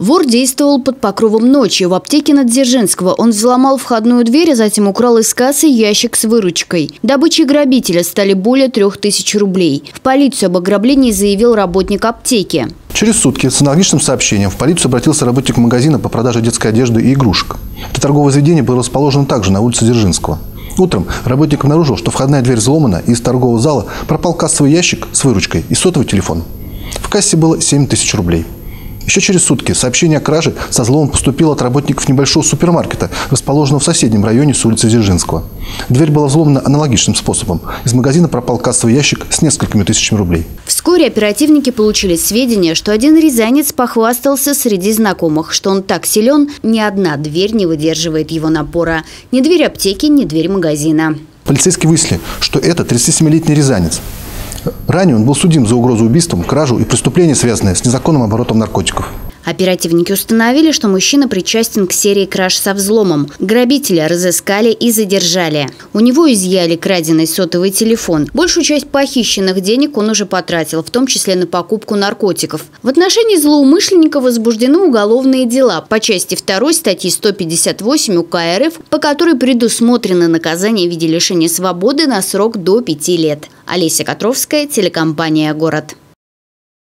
Вор действовал под покровом ночи. В аптеке на Дзержинского он взломал входную дверь, а затем украл из кассы ящик с выручкой. Добычей грабителя стали более трех тысяч рублей. В полицию об ограблении заявил работник аптеки. Через сутки с аналогичным сообщением в полицию обратился работник магазина по продаже детской одежды и игрушек. Это торговое заведение было расположено также на улице Дзержинского. Утром работник обнаружил, что входная дверь взломана, и из торгового зала пропал кассовый ящик с выручкой и сотовый телефон. В кассе было 7 тысяч рублей. Еще через сутки сообщение о краже со взломом поступило от работников небольшого супермаркета, расположенного в соседнем районе с улицы Дзержинского. Дверь была взломана аналогичным способом. Из магазина пропал кассовый ящик с несколькими тысячами рублей. Вскоре оперативники получили сведения, что один рязанец похвастался среди знакомых, что он так силен, ни одна дверь не выдерживает его напора. Ни дверь аптеки, ни дверь магазина. Полицейские выяснили, что это 37-летний рязанец. Ранее он был судим за угрозу убийством, кражу и преступления, связанные с незаконным оборотом наркотиков. Оперативники установили, что мужчина причастен к серии краж со взломом. Грабителя разыскали и задержали. У него изъяли краденый сотовый телефон. Большую часть похищенных денег он уже потратил, в том числе на покупку наркотиков. В отношении злоумышленника возбуждены уголовные дела по части 2 статьи 158 УК РФ, по которой предусмотрено наказание в виде лишения свободы на срок до 5 лет. Олеся Котровская, телекомпания «Город».